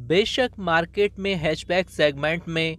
बेशक मार्केट में hatchback segment में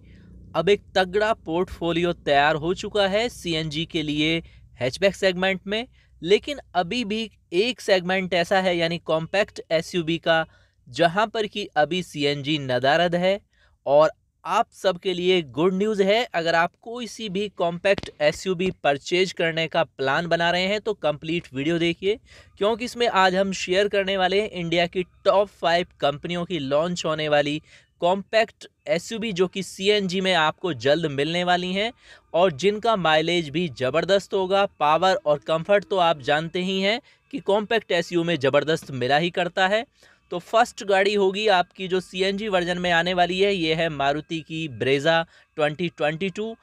अब एक तगड़ा पोर्टफोलियो तैयार हो चुका है सीएनजी के लिए हैचबैक सेगमेंट में, लेकिन अभी भी एक सेगमेंट ऐसा है, यानी कॉम्पैक्ट एसयूवी का, जहाँ पर कि अभी सीएनजी नदारद है और आप सबके लिए गुड न्यूज़ है। अगर आप कोई सी भी कॉम्पैक्ट एसयूवी परचेज करने का प्लान बना रहे हैं तो कंप्लीट वीडियो देखिए, क्योंकि इसमें आज हम शेयर करने वाले हैं इंडिया की टॉप फाइव कंपनियों की लॉन्च होने वाली कॉम्पैक्ट एसयूवी जो कि सीएनजी में आपको जल्द मिलने वाली हैं। और जिनका माइलेज भी ज़बरदस्त होगा, पावर और कंफर्ट तो आप जानते ही हैं कि कॉम्पैक्ट एसयू में ज़बरदस्त मिला ही करता है। तो फ़र्स्ट गाड़ी होगी आपकी जो सीएनजी वर्जन में आने वाली है, ये है मारुति की ब्रेजा 2022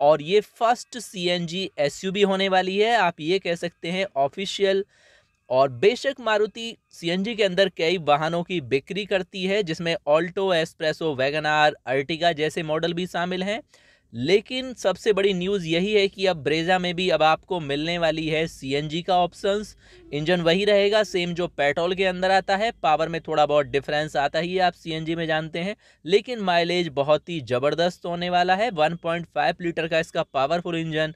और ये फ़र्स्ट सीएनजी एसयूवी होने वाली है। आप ये कह सकते हैं ऑफिशियल और बेशक मारुति सीएनजी के अंदर कई वाहनों की बिक्री करती है, जिसमें Alto Espresso Wagon R Ertiga जैसे मॉडल भी शामिल हैं। लेकिन सबसे बड़ी न्यूज़ यही है कि अब ब्रेजा में भी अब आपको मिलने वाली है सीएनजी का ऑप्शंस इंजन वही रहेगा सेम जो पेट्रोल के अंदर आता है। पावर में थोड़ा बहुत डिफरेंस आता ही है, आप सीएनजी में जानते हैं। लेकिन माइलेज बहुत ही ज़बरदस्त होने वाला है। 1.5 लीटर का इसका पावरफुल इंजन।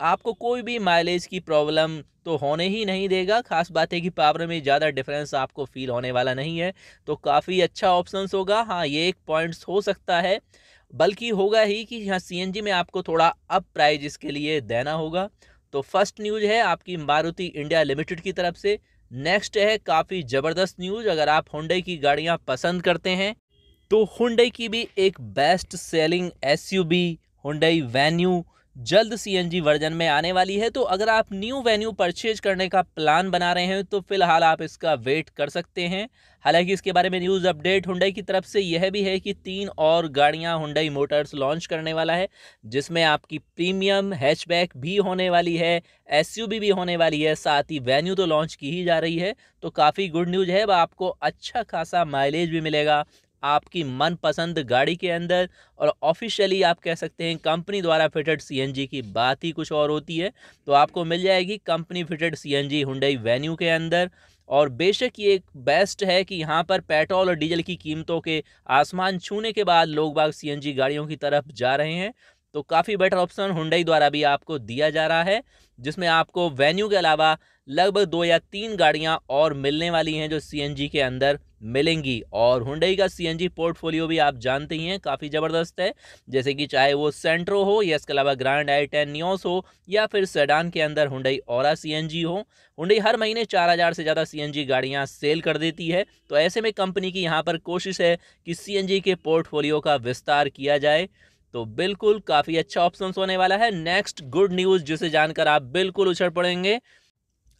आपको कोई भी माइलेज की प्रॉब्लम तो होने ही नहीं देगा। खास बात है कि पावर में ज़्यादा डिफरेंस आपको फील होने वाला नहीं है। तो काफ़ी अच्छा ऑप्शंस होगा। हाँ ये एक पॉइंट्स हो सकता है। बल्कि होगा ही कि यहाँ सी में आपको थोड़ा अप प्राइज इसके लिए देना होगा। तो फ़र्स्ट न्यूज़ है आपकी मारुति इंडिया लिमिटेड की तरफ़ से। नेक्स्ट है काफ़ी ज़बरदस्त न्यूज़ अगर आप हुंडई की गाड़ियाँ पसंद करते हैं तो हुंडई की भी एक best selling S U V Hyundai Venue जल्द सीएनजी वर्जन में आने वाली है। तो अगर आप न्यू वेन्यू परचेज करने का प्लान बना रहे हैं तो फ़िलहाल आप इसका वेट कर सकते हैं। हालाँकि इसके बारे में न्यूज़ अपडेट हुंडई की तरफ़ से यह भी है कि तीन और गाड़ियाँ हुंडई मोटर्स लॉन्च करने वाला है, जिसमें आपकी प्रीमियम हैचबैक भी होने वाली है एसयूवी भी होने वाली है, साथ ही वेन्यू तो लॉन्च की ही जा रही है। तो काफ़ी गुड न्यूज़ है आपको अच्छा खासा माइलेज भी मिलेगा। आपकी मनपसंद गाड़ी के अंदर और ऑफिशियली आप कह सकते हैं कंपनी द्वारा फिटेड सीएनजी की बात ही कुछ और होती है। तो आपको मिल जाएगी company fitted CNG Hyundai Venue के अंदर और बेशक ये एक बेस्ट है कि यहाँ पर पेट्रोल और डीजल की कीमतों के आसमान छूने के बाद लोग बाग सीएनजी गाड़ियों की तरफ़ जा रहे हैं। तो काफ़ी बेटर ऑप्शन हुंडई द्वारा भी आपको दिया जा रहा है, जिसमें आपको वेन्यू के अलावा लगभग दो या तीन गाड़ियाँ और मिलने वाली हैं जो सीएनजी के अंदर मिलेंगी। और हुंडई का सीएनजी पोर्टफोलियो भी आप जानते ही हैं, काफ़ी ज़बरदस्त है। जैसे कि चाहे वो सेंट्रो हो या इसके अलावा ग्रांड आई टेन न्योस हो, या फिर सेडान के अंदर हुंडई और सी हो हुंडई हर महीने चार हज़ार से ज़्यादा सी गाड़ियाँ सेल कर देती है। तो ऐसे में कंपनी की यहाँ पर कोशिश है कि CNG के पोर्टफोलियो का विस्तार किया जाए। तो बिल्कुल काफ़ी अच्छा ऑप्शन होने वाला है। नेक्स्ट गुड न्यूज़ जिसे जानकर आप बिल्कुल उछड़ पड़ेंगे,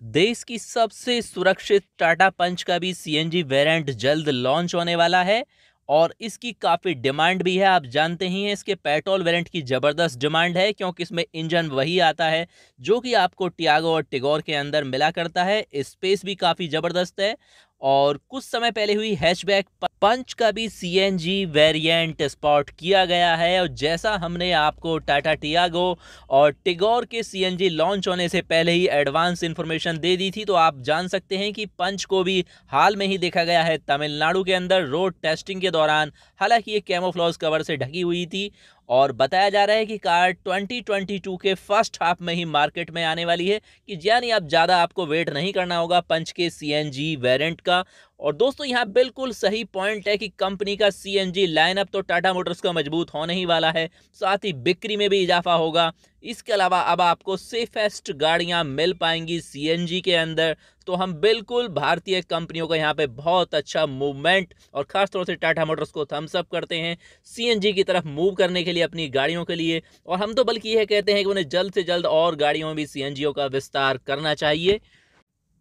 देश की सबसे सुरक्षित टाटा पंच का भी सीएनजी वेरिएंट जल्द लॉन्च होने वाला है और इसकी काफ़ी डिमांड भी है। आप जानते ही हैं, इसके पेट्रोल वेरिएंट की ज़बरदस्त डिमांड है, क्योंकि इसमें इंजन वही आता है जो कि आपको टियागो और टिगोर के अंदर मिला करता है। स्पेस भी काफ़ी ज़बरदस्त है और कुछ समय पहले हुई हैचबैक पंच का भी सीएनजी वेरिएंट स्पॉट किया गया है और जैसा हमने आपको टाटा टियागो और टिगोर के सीएनजी लॉन्च होने से पहले ही एडवांस इन्फॉर्मेशन दे दी थी तो आप जान सकते हैं कि पंच को भी हाल में ही देखा गया है तमिलनाडु के अंदर रोड टेस्टिंग के दौरान। हालाँकि ये कैमोफ्लॉज कवर से ढकी हुई थी और बताया जा रहा है कि कार 2022 के फ़र्स्ट हाफ़ में ही मार्केट में आने वाली है, कि यानी अब ज़्यादा आपको वेट नहीं करना होगा पंच के सी वेरिएंट का। और दोस्तों, यहाँ बिल्कुल सही पॉइंट है कि कंपनी का सीएनजी लाइनअप तो टाटा मोटर्स का मज़बूत होने ही वाला है। साथ ही बिक्री में भी इजाफा होगा। इसके अलावा अब आपको सेफेस्ट गाड़ियाँ मिल पाएँगी सीएनजी के अंदर। तो हम बिल्कुल भारतीय कंपनियों का यहाँ पे बहुत अच्छा मूवमेंट और ख़ासतौर से टाटा मोटर्स को थम्स अप करते हैं सीएनजी की तरफ़ मूव करने के लिए अपनी गाड़ियों के लिए। और हम तो बल्कि यह कहते हैं कि उन्हें जल्द से जल्द और गाड़ियों में भी सी का विस्तार करना चाहिए।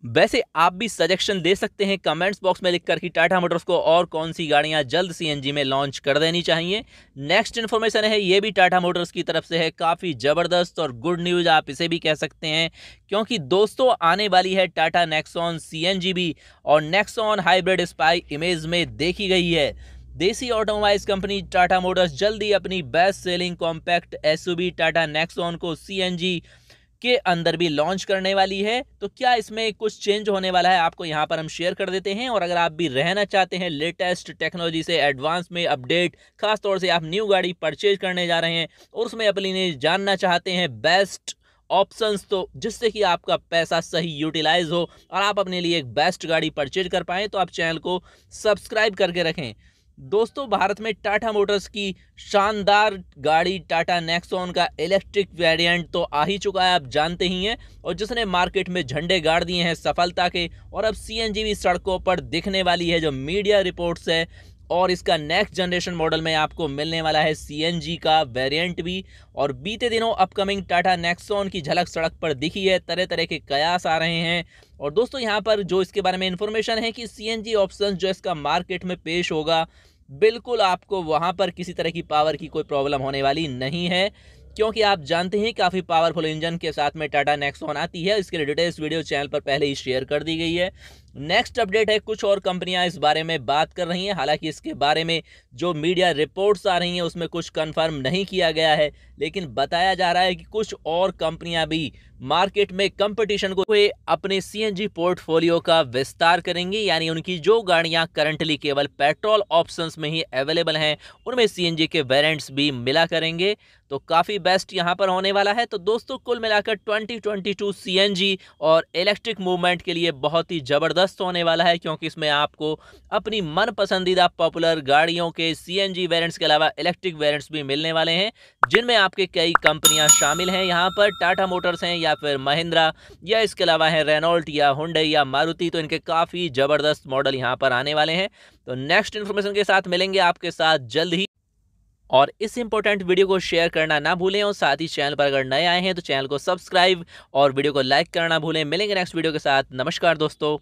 वैसे आप भी सजेशन दे सकते हैं कमेंट्स बॉक्स में लिखकर कि टाटा मोटर्स को और कौन सी गाड़ियाँ जल्द सीएनजी में लॉन्च कर देनी चाहिए। नेक्स्ट इन्फॉर्मेशन है, ये भी टाटा मोटर्स की तरफ़ से है। काफ़ी ज़बरदस्त और गुड न्यूज़ आप इसे भी कह सकते हैं, क्योंकि दोस्तों आने वाली है टाटा नेक्सॉन सीएनजी भी, और नेक्सॉन हाइब्रिड स्पाई इमेज में देखी गई है। देसी ऑटोमोबाइल्स कंपनी टाटा मोटर्स जल्दी अपनी best selling compact SUV Tata Nexon को सीएनजी के अंदर भी लॉन्च करने वाली है तो क्या इसमें कुछ चेंज होने वाला है? आपको यहाँ पर हम शेयर कर देते हैं, और अगर आप भी रहना चाहते हैं लेटेस्ट टेक्नोलॉजी से एडवांस में अपडेट खासतौर से आप न्यू गाड़ी परचेज करने जा रहे हैं, और उसमें अपनी जानना चाहते हैं बेस्ट ऑप्शंस तो जिससे कि आपका पैसा सही यूटिलाइज हो, और आप अपने लिए एक बेस्ट गाड़ी परचेज कर पाएँ तो आप चैनल को सब्सक्राइब करके रखें। दोस्तों, भारत में टाटा मोटर्स की शानदार गाड़ी टाटा नेक्सोन का इलेक्ट्रिक वेरिएंट तो आ ही चुका है, आप जानते ही हैं। और जिसने मार्केट में झंडे गाड़ दिए हैं सफलता के, और अब सीएनजी भी सड़कों पर दिखने वाली है जो मीडिया रिपोर्ट्स है। और इसका नेक्स्ट जनरेशन मॉडल में आपको मिलने वाला है सीएनजी का वेरिएंट भी। और बीते दिनों अपकमिंग टाटा नेक्सॉन की झलक सड़क पर दिखी है तरह तरह के कयास आ रहे हैं। और दोस्तों, यहाँ पर जो इसके बारे में इन्फॉर्मेशन है कि सीएनजी ऑप्शन जो इसका मार्केट में पेश होगा, बिल्कुल आपको वहाँ पर किसी तरह की पावर की कोई प्रॉब्लम होने वाली नहीं है। क्योंकि आप जानते हैं, काफ़ी पावरफुल इंजन के साथ में टाटा नेक्सॉन आती है। इसके लिए डिटेल्स वीडियो चैनल पर पहले ही शेयर कर दी गई है। नेक्स्ट अपडेट है, कुछ और कंपनियाँ इस बारे में बात कर रही हैं। हालाँकि इसके बारे में जो मीडिया रिपोर्ट्स आ रही हैं, उसमें कुछ कंफर्म नहीं किया गया है। लेकिन बताया जा रहा है कि कुछ और कंपनियाँ भी मार्केट में कंपटीशन को अपने सीएनजी पोर्टफोलियो का विस्तार करेंगी। यानी उनकी जो गाड़ियाँ करंटली केवल पेट्रोल ऑप्शंस में ही अवेलेबल हैं, उनमें सीएनजी के वेरिएंट्स भी मिला करेंगे। तो काफ़ी बेस्ट यहाँ पर होने वाला है। तो दोस्तों, कुल मिलाकर 2022 सीएनजी और इलेक्ट्रिक मूवमेंट के लिए बहुत ही ज़बरदस्त ज़बरदस्त होने वाला है क्योंकि इसमें आपको अपनी मन पसंदीदा पॉपुलर गाड़ियों के सीएनजी वेरिएंट्स के अलावा इलेक्ट्रिक वेरिएंट्स भी मिलने वाले हैं, जिनमें आपके कई कंपनियाँ शामिल हैं। यहाँ पर टाटा मोटर्स हैं या फिर महिंद्रा, या इसके अलावा है रेनोल्ट या हुडई या मारुति तो इनके काफ़ी ज़बरदस्त मॉडल यहाँ पर आने वाले हैं। तो नेक्स्ट इन्फॉर्मेशन के साथ मिलेंगे आपके साथ जल्द ही। और इस इंपॉर्टेंट वीडियो को शेयर करना ना भूलें और साथ ही चैनल पर अगर नए आए हैं तो चैनल को सब्सक्राइब और वीडियो को लाइक करना भूलें। मिलेंगे नेक्स्ट वीडियो के साथ। नमस्कार दोस्तों।